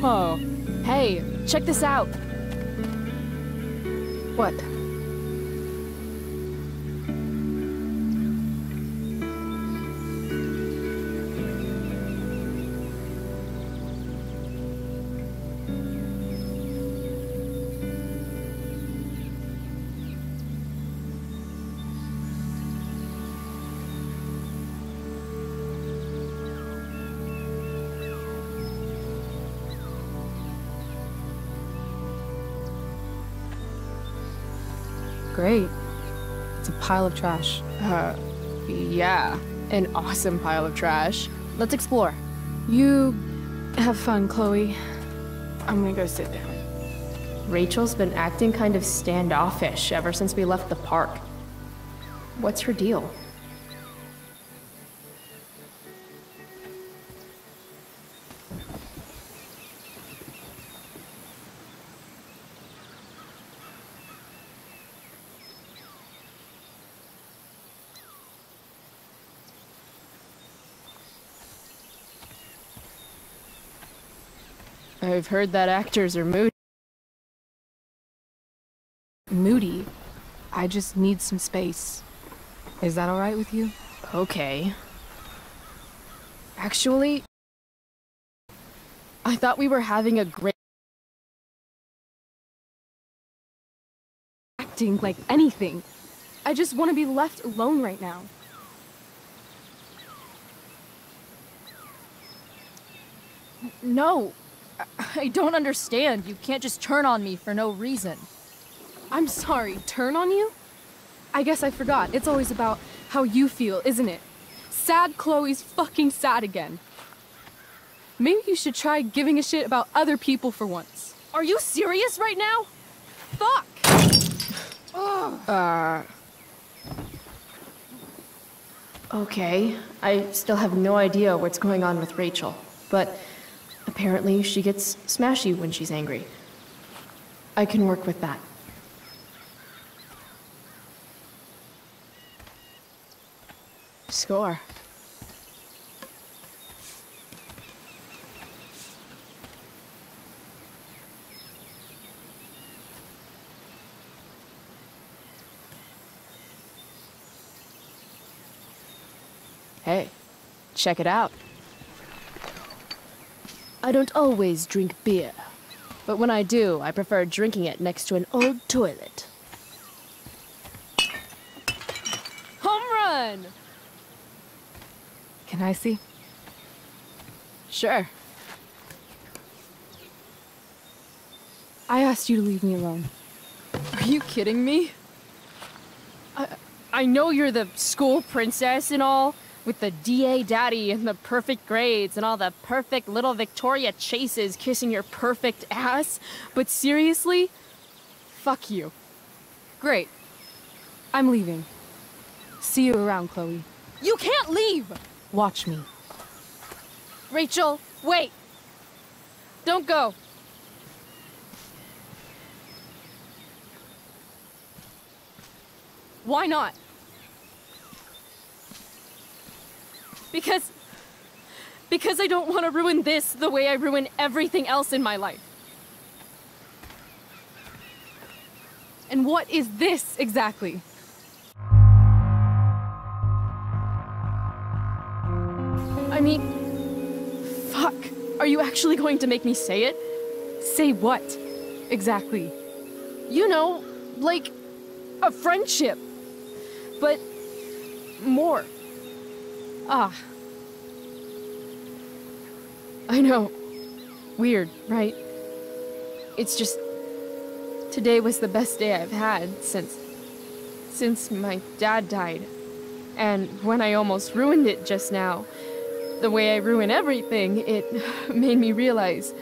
Oh. Hey, check this out. What? Great. It's a pile of trash. Uh, yeah. An awesome pile of trash. Let's explore. You have fun, Chloe. I'm gonna go sit down. Rachel's been acting kind of standoffish ever since we left the park. What's her deal? I've heard that actors are moody. Moody. I just need some space. Is that alright with you? Okay. Actually, I thought we were having a great. Acting like anything. I just want to be left alone right now. No, I- I don't understand. You can't just turn on me for no reason. I'm sorry, turn on you? I guess I forgot. It's always about how you feel, isn't it? Sad Chloe's fucking sad again. Maybe you should try giving a shit about other people for once. Are you serious right now? Fuck! Uh. Okay. I still have no idea what's going on with Rachel, but apparently she gets smashy when she's angry. I can work with that. Score. Hey, check it out. I don't always drink beer, but when I do, I prefer drinking it next to an old toilet. Home run! Can I see? Sure. I asked you to leave me alone. Are you kidding me? I, I know you're the school princess and all, with the DA daddy and the perfect grades and all the perfect little Victoria Chases kissing your perfect ass, but seriously? Fuck you. Great. I'm leaving. See you around, Chloe. You can't leave! Watch me. Rachel, wait! Don't go! Why not? Because. Because I don't want to ruin this the way I ruin everything else in my life. And what is this exactly? I mean. Fuck. Are you actually going to make me say it? Say what? Exactly. You know, like a friendship. But more. Ah, I know. Weird, right? It's just. Today was the best day I've had since. since my dad died. And when I almost ruined it just now, the way I ruin everything, it made me realize.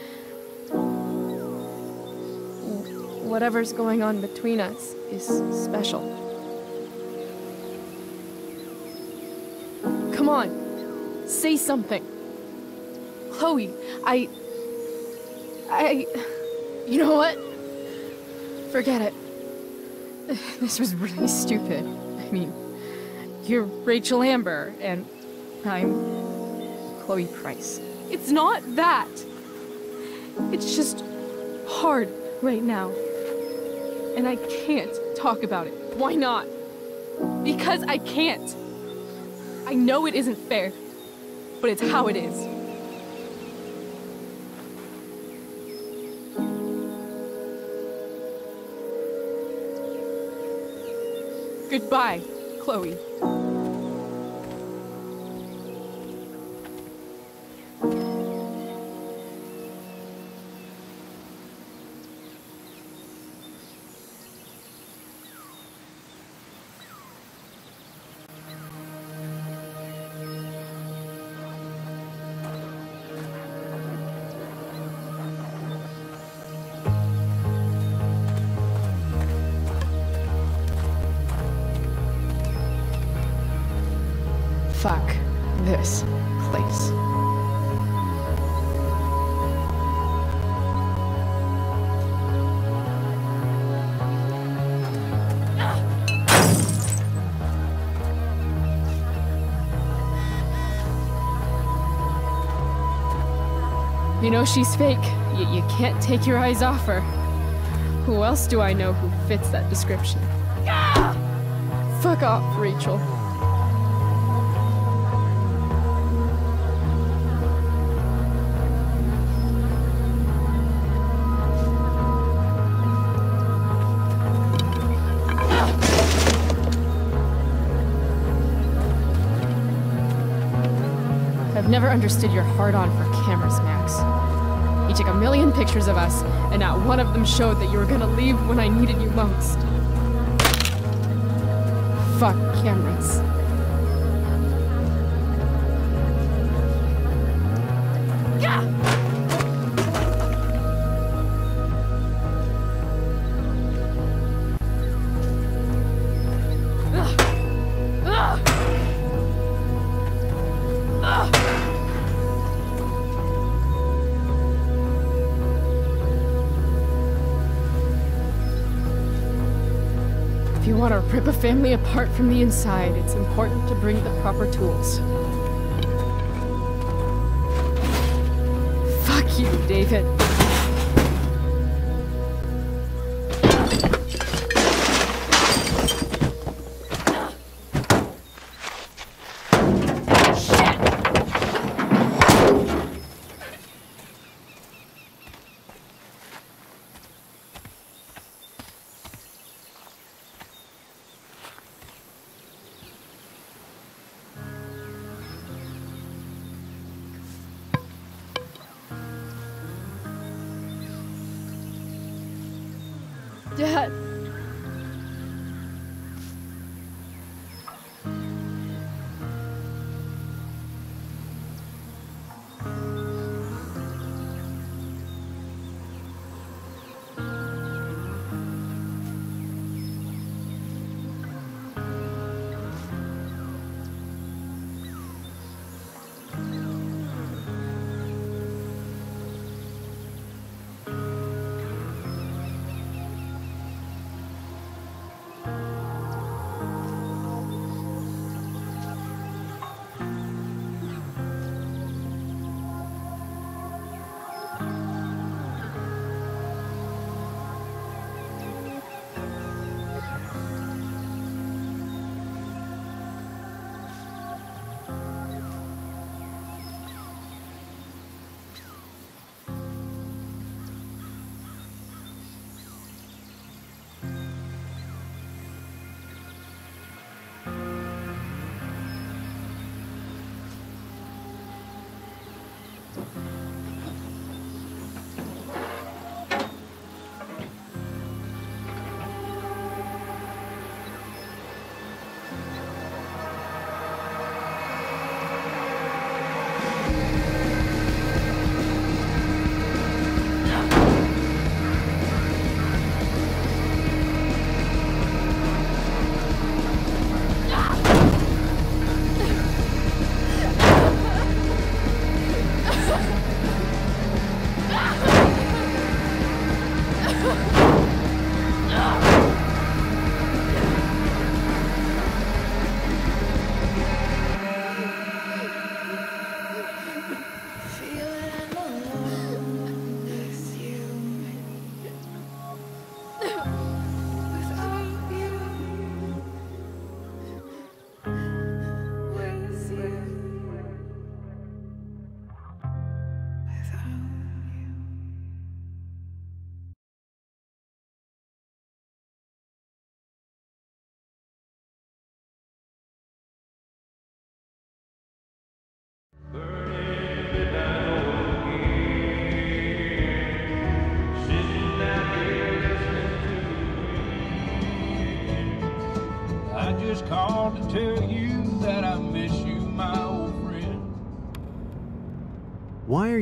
Whatever's going on between us is special. Say something. Chloe, I. I. You know what? Forget it. This was really stupid. I mean, you're Rachel Amber, and I'm Chloe Price. It's not that. It's just hard right now. And I can't talk about it. Why not? Because I can't. I know it isn't fair, but it's how it is. Goodbye, Chloe. Fuck this place. You know she's fake, yet you can't take your eyes off her. Who else do I know who fits that description? Fuck off, Rachel. I've never understood your hard on for cameras, Max. You took a million pictures of us, and not one of them showed that you were gonna leave when I needed you most. Fuck cameras. You want to rip a family apart from the inside, it's important to bring the proper tools. Fuck you, David.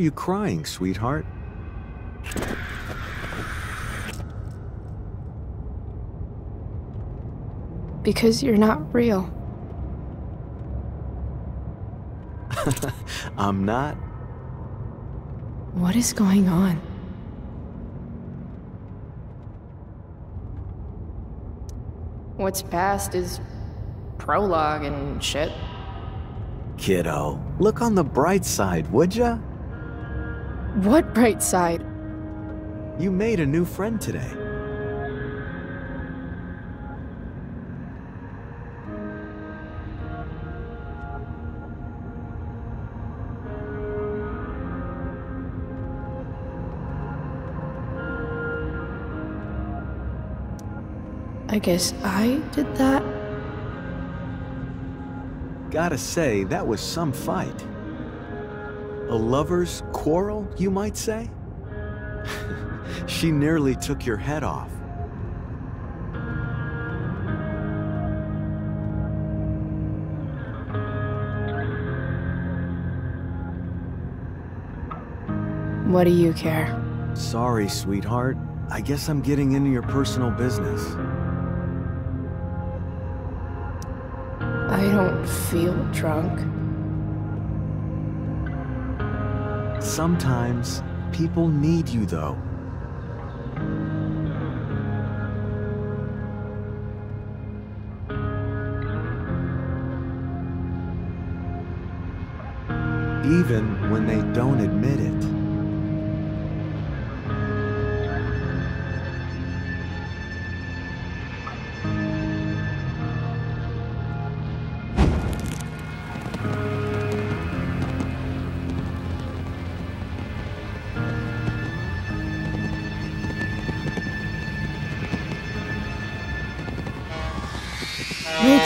You crying, sweetheart? Because you're not real. I'm not. What is going on? What's past is prologue and shit. Kiddo, look on the bright side, would ya? What bright side? You made a new friend today. I guess I did that? Gotta say, that was some fight. A lover's quarrel, you might say? she nearly took your head off. What do you care? Sorry, sweetheart. I guess I'm getting into your personal business. I don't feel drunk. Sometimes people need you, though. Even when they don't admit it.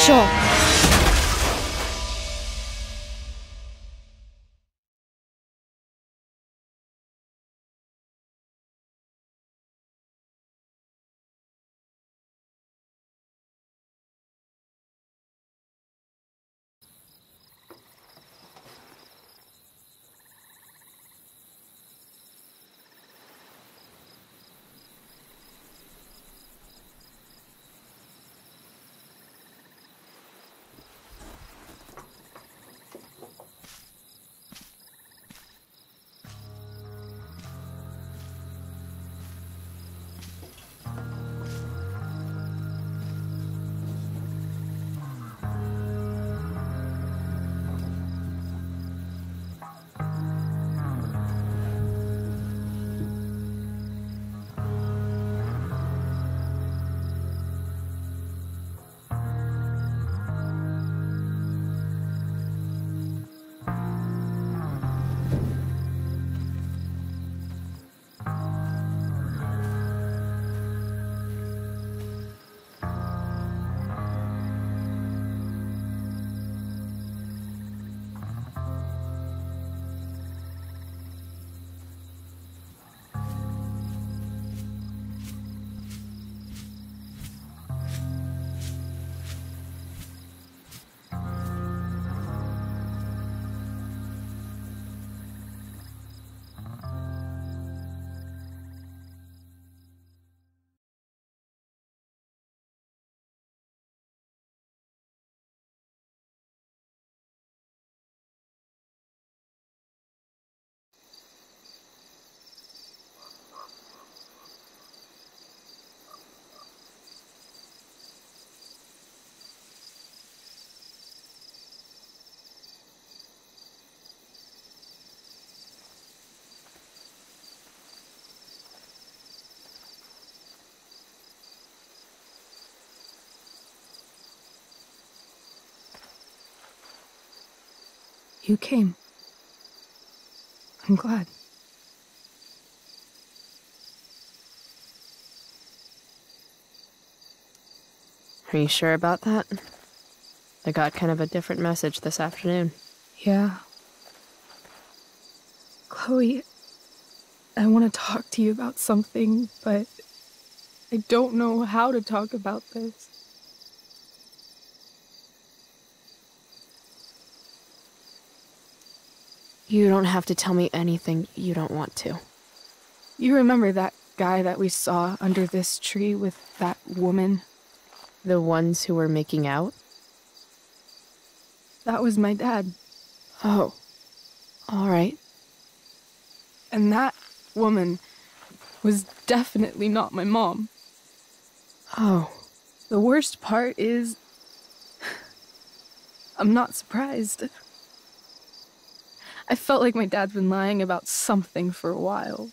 Rachel! You came. I'm glad. Are you sure about that? I got kind of a different message this afternoon. Yeah. Chloe, I want to talk to you about something, but I don't know how to talk about this. You don't have to tell me anything you don't want to. You remember that guy that we saw under this tree with that woman? The ones who were making out? That was my dad. Oh. All right. And that woman was definitely not my mom. Oh. The worst part is. I'm not surprised. I felt like my dad's been lying about something for a while.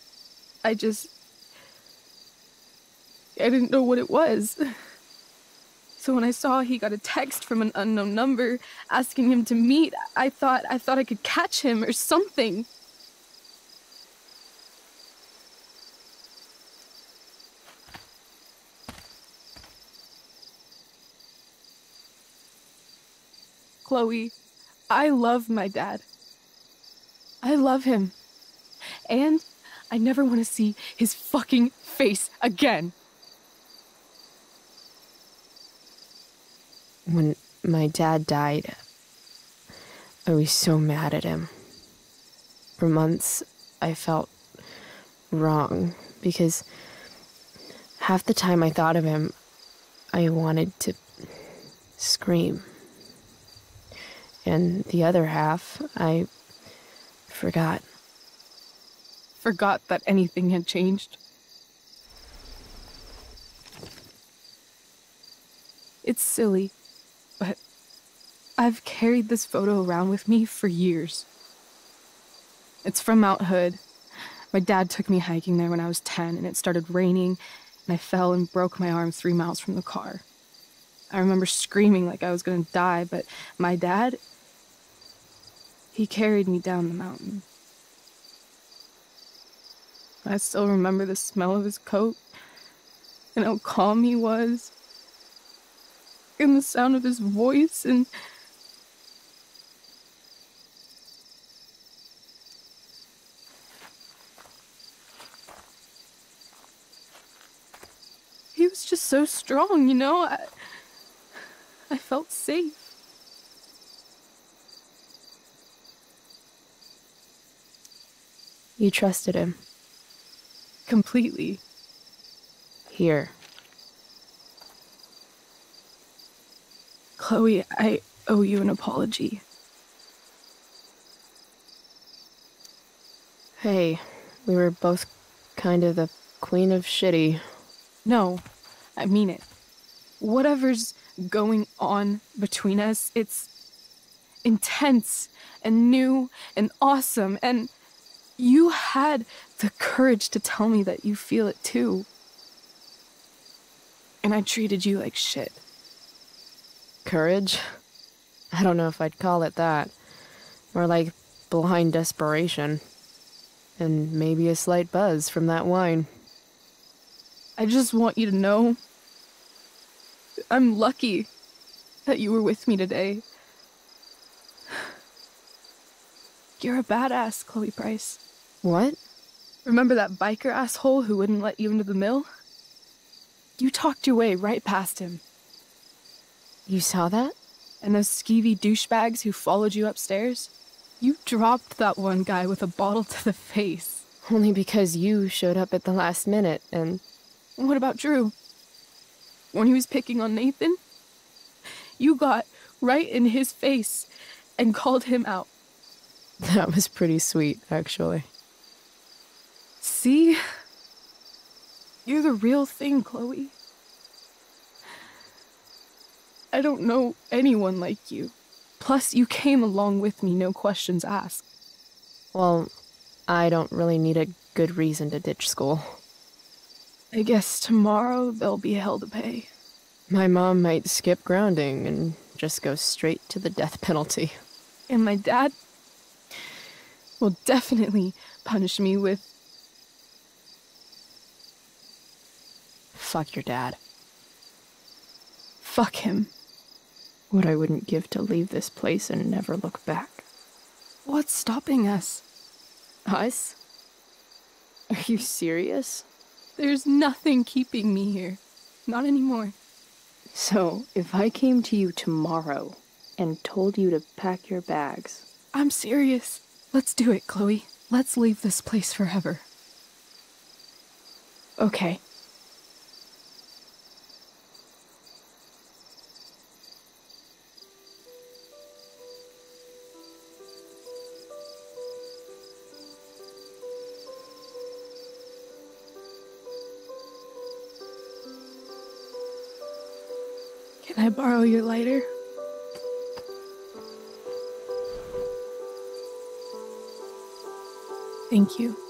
I just. I didn't know what it was. So when I saw he got a text from an unknown number asking him to meet, I thought I thought I could catch him or something. Chloe, I love my dad. I love him. And I never want to see his fucking face again. When my dad died, I was so mad at him. For months, I felt wrong because half the time I thought of him, I wanted to scream. And the other half, I forgot. Forgot that anything had changed. It's silly, but I've carried this photo around with me for years. It's from Mount Hood. My dad took me hiking there when I was 10, and it started raining, and I fell and broke my arm three miles from the car. I remember screaming like I was gonna die, but my dad, he carried me down the mountain. I still remember the smell of his coat and how calm he was, and the sound of his voice, and he was just so strong, you know? I, I felt safe. You trusted him. Completely. Here. Chloe, I owe you an apology. Hey, we were both kind of the queen of shitty. No, I mean it. Whatever's going on between us, it's intense and new and awesome, and you had the courage to tell me that you feel it too. And I treated you like shit. Courage? I don't know if I'd call it that. More like blind desperation. And maybe a slight buzz from that wine. I just want you to know I'm lucky that you were with me today. You're a badass, Chloe Price. What? Remember that biker asshole who wouldn't let you into the mill? You talked your way right past him. You saw that? And those skeevy douchebags who followed you upstairs? You dropped that one guy with a bottle to the face. Only because you showed up at the last minute and. What about Drew? When he was picking on Nathan? You got right in his face and called him out. That was pretty sweet, actually. See? You're the real thing, Chloe. I don't know anyone like you. Plus, you came along with me, no questions asked. Well, I don't really need a good reason to ditch school. I guess tomorrow there'll be hell to pay. My mom might skip grounding and just go straight to the death penalty. And my dad will definitely punish me with. Fuck your dad. Fuck him. What I wouldn't give to leave this place and never look back. What's stopping us? Us? Are you serious? There's nothing keeping me here. Not anymore. So, if I came to you tomorrow and told you to pack your bags, I'm serious. Let's do it, Chloe. Let's leave this place forever. Okay. Can I borrow your lighter? Thank you.